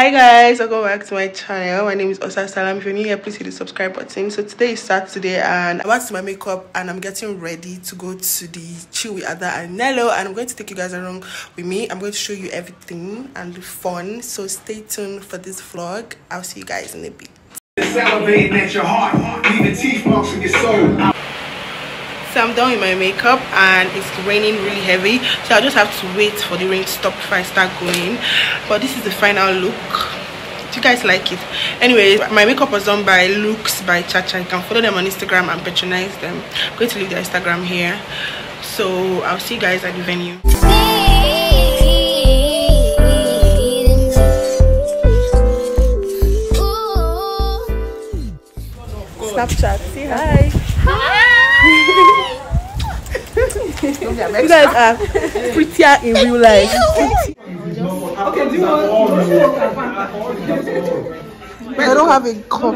hi guys. Welcome back to my channel. My name is Osa Salami. If you're new here please hit the subscribe button. So today is saturday and i'm about to my makeup and i'm getting ready to go to the chill with ada and Nelo and i'm going to take you guys along with me. I'm going to show you everything and the fun. So stay tuned for this vlog. I'll see you guys in a bit. At your heart, teeth marks in your soul. So i'm done with my makeup and it's raining really heavy. So i just have to wait for the rain to stop before i start going. But this is the final look. Do you guys like it? Anyway my makeup was done by looks by chacha. You can follow them on instagram and patronize them. I'm going to leave their instagram here. So i'll see you guys at the venue. Snapchat. See say hi you guys are prettier in real life I don't have a cup.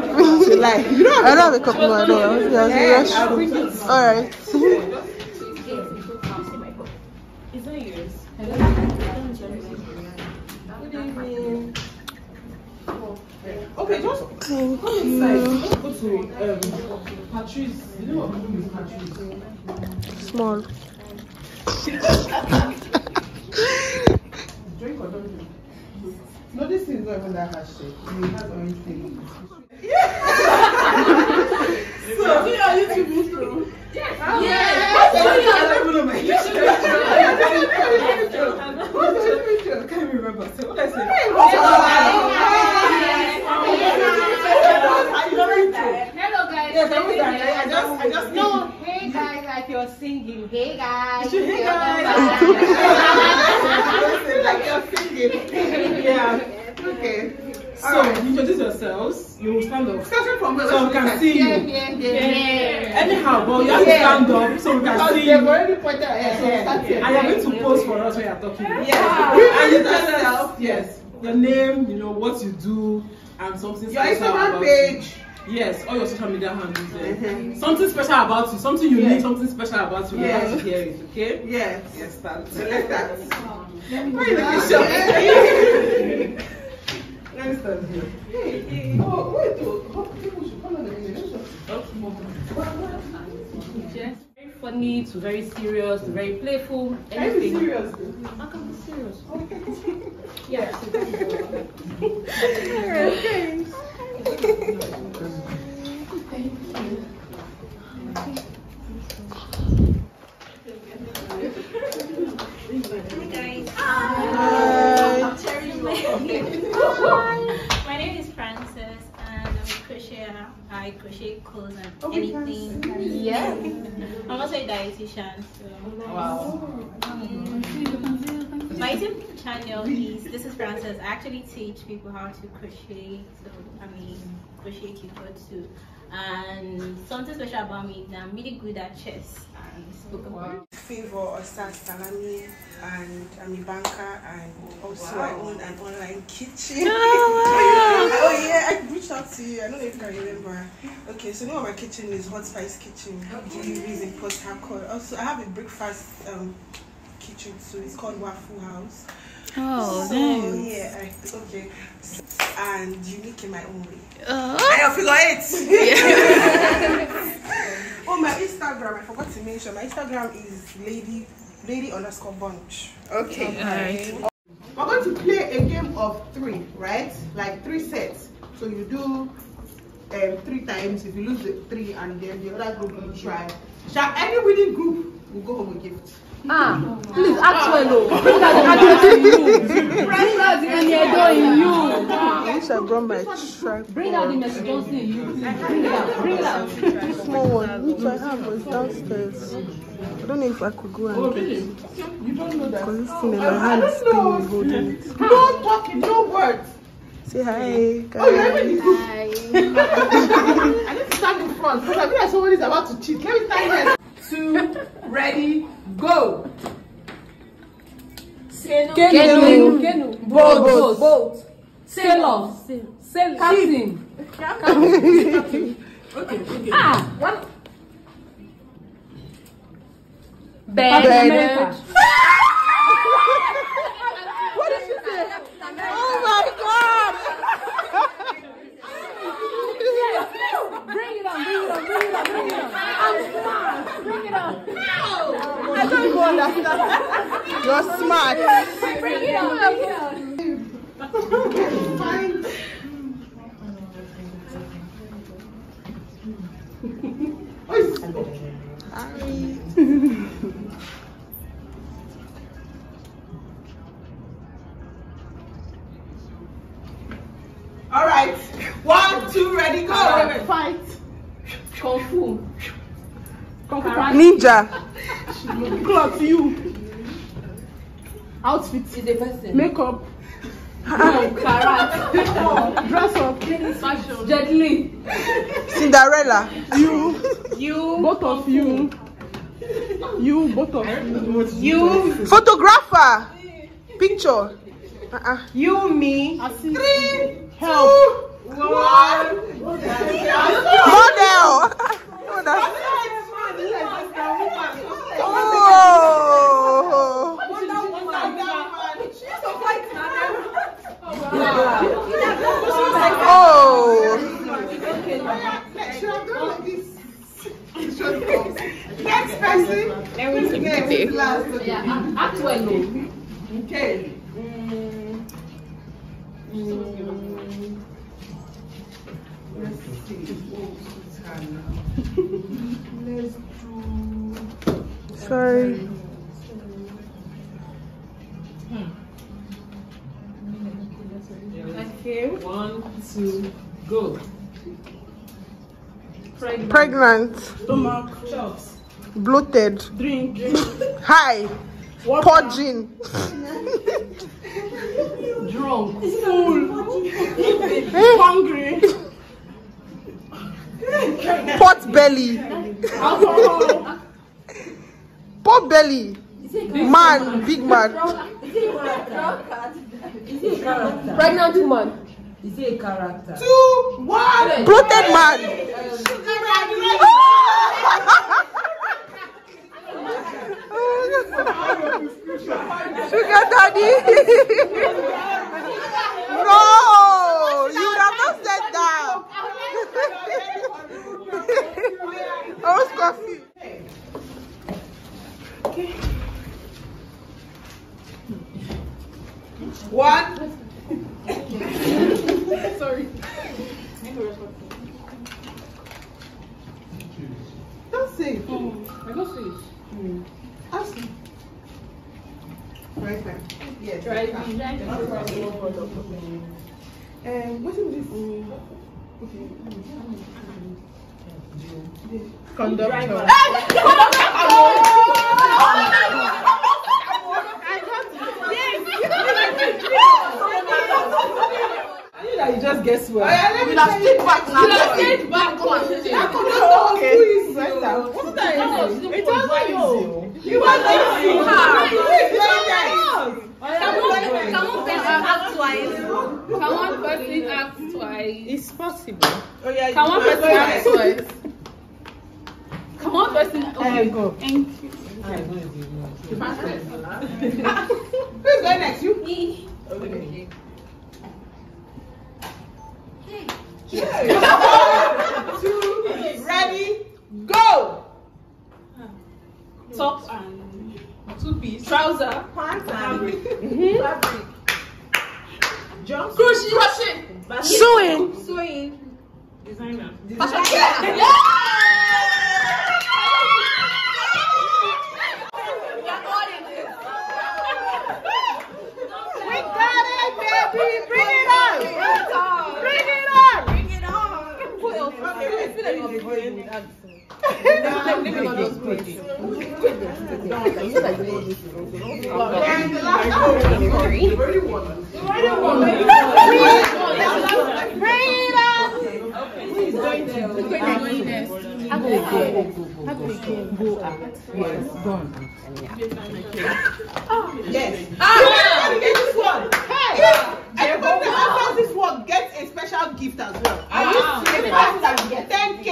like, you don't have I don't have a cup. No, I don't. Yeah, yeah, yeah, All right. Okay, just Thank go you. inside. Go to um, Patrice. You know what room is Patrice? Small. Drink or don't drink? No, this is not even that hashtag. It has orange thing. so, you know, YouTube intro. Yes. I can't remember. So what I say? Hello guys. Yes, I was like, I just, I just No, hey guys, like you're singing. Hey guys. Hey guys. like you're singing. Yeah. Okay. So, introduce yourselves. You will stand up. Starting from where? So we can see Yeah, you. yeah, yeah. Anyhow, but you have to stand up so we can see you. already pointed ahead, so start here. And you're going to pose for us when you're talking. Yes. And you tell us, yes, your name, you know, what you do, and something Your special Instagram about page. You. Yes, all your social media handles there. Mhm. Something special about you, something unique, Yeah. something special about you. We Yeah. like to hear it, okay? Yes. Yes, start. So let's start. Why you looking shocked? Let me start here. Hey, Oh, wait. Oh, oh, people should come on the video. Let me just- Very funny to very serious to very playful. Can you be serious? I can be serious. My name is Frances and I'm a crocheter. I crochet clothes and anything. Yeah. I'm also a dietitian. So. Wow. My YouTube channel is This is Frances. I actually teach people how to crochet. So I mean crochet tutor too. And something special about me is I'm really good at chess and Favor Osa Salami and I'm a banker and also I own an online kitchen. oh yeah, I reached out to you. I don't know if you can remember. Okay, so now my kitchen is Hot Spice Kitchen. Do you use in Port Harcourt? Also, I have a breakfast um, kitchen too. It's called Waffle House. Oh, so, yeah, I, okay. And unique in my own way. I have figure it. oh, my Instagram. I forgot to mention. My Instagram is lady lady underscore bunch. Okay. Alright. We're going to play a game of three, right? Like three sets. So you do um, three times. If you lose the three, and then the other group will try. Shall any winning group will go home with gift? Ah, please act well, oh. Bring out the attitude in you. Out the Enedo in you. I wish I brought my tripod. Bring out the Messi in you. Bring out. Bring out. small one, which I have was downstairs. I don't know if I could go and get it. You don't know that. Because this thing in my hand is spinning holding it. No words. Say hi, Oh, you're even the. I need to stand in front because I feel like someone is about to cheat. Let me stand here. Two, ready, go. Canoe. Canoe. Boat. Boat. Boat. Sailor. Sailor. Captain. Okay, okay. Ah, one. Bed. Bed. What did she say? Oh my god! Bring it up. I don't even understand. You're smart. Bring it up. Bring it up. Fine. All right. One, two, ready, go. Fight. Kung Fu. Kung Fu. Ninja. Cloth, you. Outfit. Is a person. Makeup. Karat. Dress up. Fashion. Jet Li. Cinderella. You. You. Both of you. You, both of you. You. Photographer. Picture. Uh-uh. You. Me. Three. Two, Help. one. Model. That's- oh. Oh. Next person. Next, last. Yeah. Act well. Sorry. Okay. One, two, go. Pregnant. Stomach. Chops. Bloated. Drink. High. Water. Purging. Drunk. Full. Eh? Hungry. Pot belly. Alcohol. Pot belly. Man. Big man. Pregnant woman. Is it a character? Two, one. Bloated man. Sugar daddy. Um, what is this? Conductor. I knew that you just guess Oh, well. yeah, let me tell you. back That conductor Okay. It was you. You want to see her? It's very. Can twice? Can one person act twice? It's possible. Oh, yeah, Can one person act twice? Can one person? Okay. go. Thank you. Who's going next? You? Okay. One, two, ready, go! Top and Two piece. trouser. Pants and fabric. Mhm. Mm-hmm. Jump. Crochet. Sewing. Sewing. Designer. We got it, baby! Bring it on! Bring it on! Bring it on! And the last one. You already won. You already won. Bring it on! Yes. Ah, you get this one. Hey, everybody that answers this one gets a special gift as well. Are you serious? The person that gets 10k.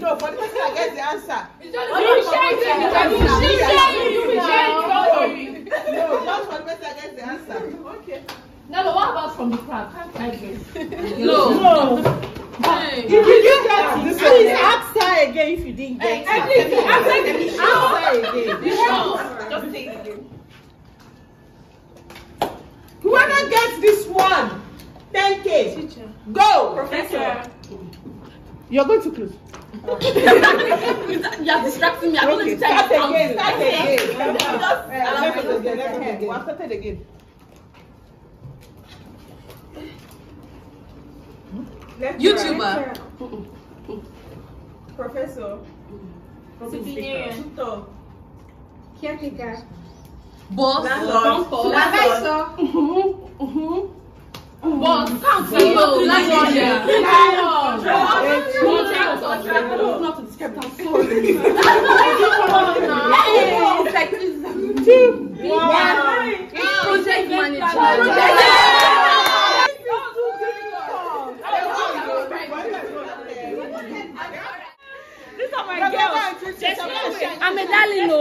No, for the person that gets the answer. No, just for the person that gets the answer. Okay. No, but what about from the crowd? No. You, you, have this one. Please ask her again if you didn't get it. Please, ask her again. Ask her again. Just take it again. Whoever gets this one, 10k. Go. Professor. You're going to close. You are distracting me. I'm going to tell start you. again. Start again. Just allow Let's me start again. Let's. We've started again. YouTuber. Professor. Disciplinarian. Tutor. Caretaker. Boss. Landlord. Uh-huh. Advisor. Boss. Counsel. Landlord. Landlord. Not to describe it. I'm sorry. It's like this. One. Project manager. These are my girls. There's no way. I'm a darling, no.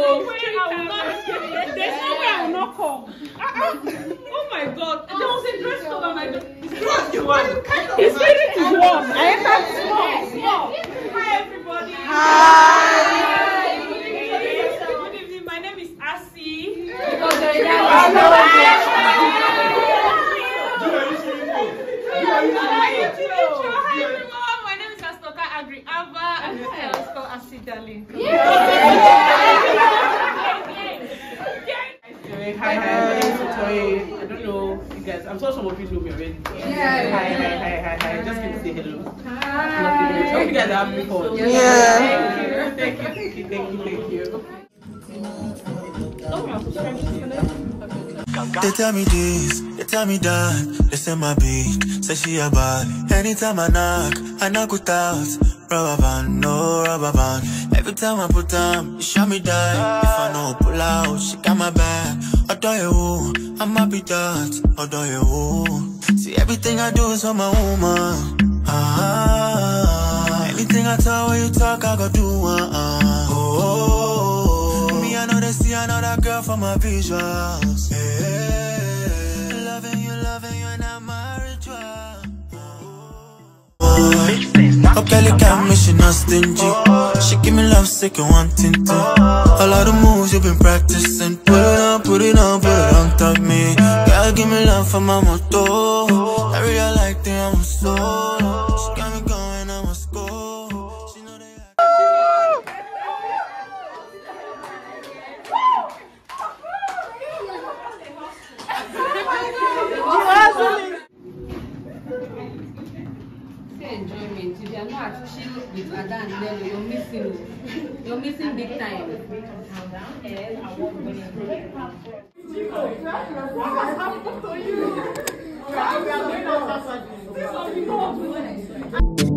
There's no way I will not come. Uh-uh. Oh my god. There was a dress code and I don't. It's the one. The spirit is warm. I entered small. Small. Hi everybody. Hi. Good evening. My name is Asi. Hi everyone. My name is Astoka Agri Ava and this girl is called Asi Darling. Hi, hi, my name is Otoye. I don't know you guys. I'm sure some of you know me already. Hi, hi, hi, hi, hi. Just came to say hello. Hi. Hope you guys are having. Yeah. Thank you, thank you, thank you, thank you, thank you. They tell me this, they tell me that. They say my beat, say she a bad. Anytime I knock, I knock without rubber band, no rubber band. Every time I put on, you shut me down. If I know pull out, she got my back. Although you, I'm happy that. Although you, see everything I do is for my woman. Ah, anything I tell when you talk, I go do. Uh, uh, oh, me I know they see another girl from my visuals. Yeah, loving you, loving you, and I'm my ritual. Okay, look at me, she not stingy. She give me love, sick and wanting to. All of the moves you've been practicing. Put it on, put it on, put it on top me. Girl, give me love for my motto. I really like the I'm so. Chill with Ada you're missing. You're missing big time. Okay,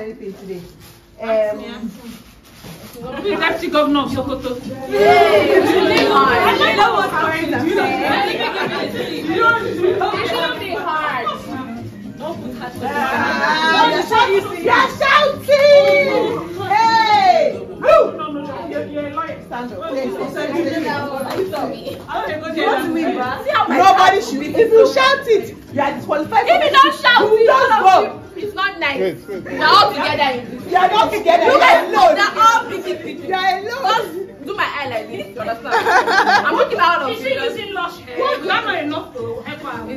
anything today. Um, Deputy Governor of Sokoto. ah, you're shouting! You're shouting! Hey! Woo! No, no, no. You're, you're a lawyer. Stand up. Please, please, please, please. Okay, go there. Nobody should. If you shout it, you are disqualified. If you don't shout, you just go. It's not nice. We're all together in this. You are not together. You at alone. They're all pretty, pretty. You are alone. Just do my eye like this. You understand? I'm looking out of Is she you. using lush hair? Is that not enough to help her? Hey!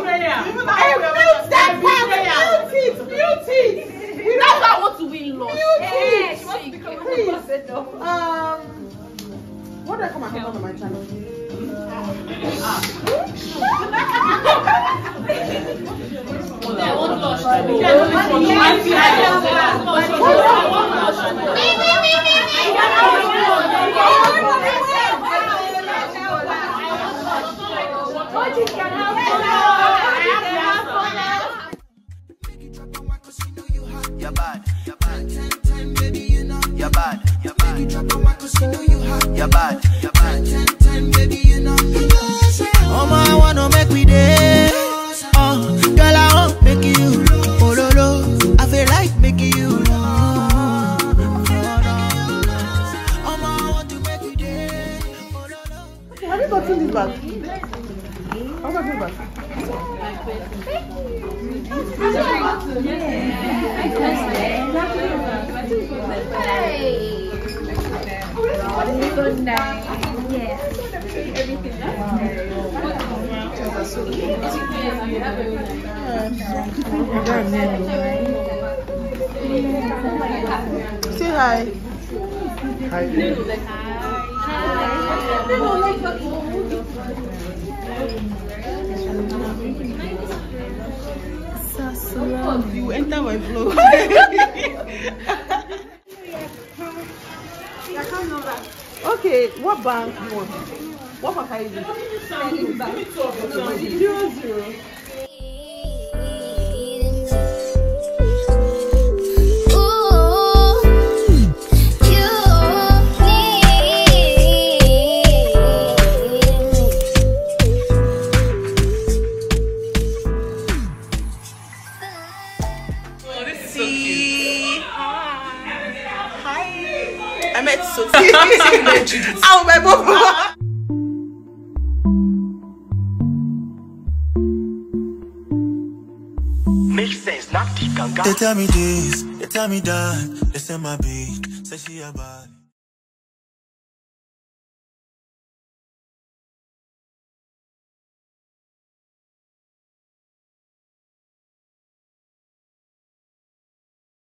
Prayer. Hey, mute that part. Mute it. Mute it. We That's don't why I want to win love. mute it. Please. Um, what do I come and come on my channel? You're bad, you're bad. You're bad, you're bad. You're bad, you're bad. This back? Have you gotten this back? Say hi. You enter my vlog. okay, what bank you want? What bank are you? Zero zero. I met Sophie. Oh, my mom. Makes sense, not the ganga. They tell me this, they tell me that. They say my beat, say she a bad.